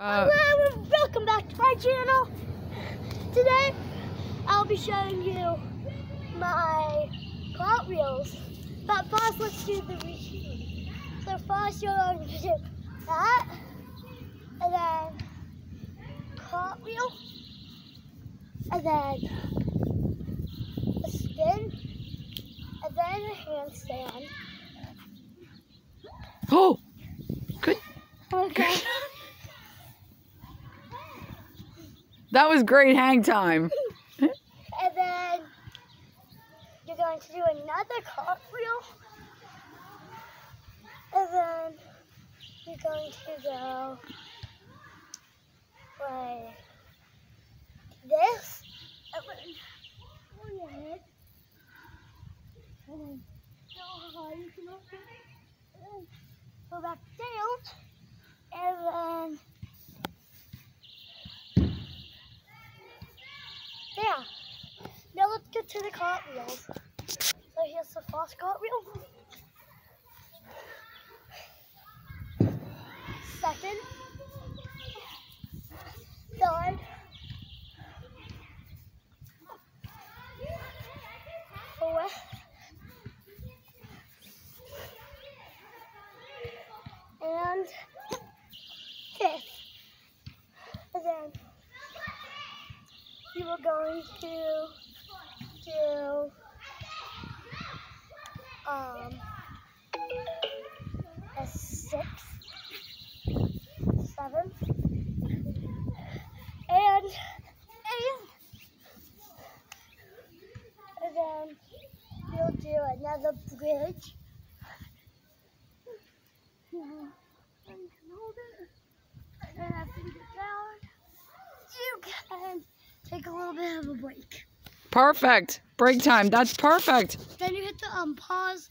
Uh, Hello and welcome back to my channel. Today I'll be showing you my cartwheels. But first let's do the routine. So first you're going to do that and then cartwheel and then a spin and then a handstand. oh, good. Okay. That was great hang time. And then you're going to do another cartwheel. And then you're going to go like this. And then go back down. And then get to the cartwheels. So here's the first cartwheel. Second. Third. Fourth. And fifth. And then are going to do um a six, seven, and eight, and then you'll do another bridge. And hold it. And then after you get down, you can take a little bit of a break. Perfect. Break time. That's perfect. Then you hit the um pause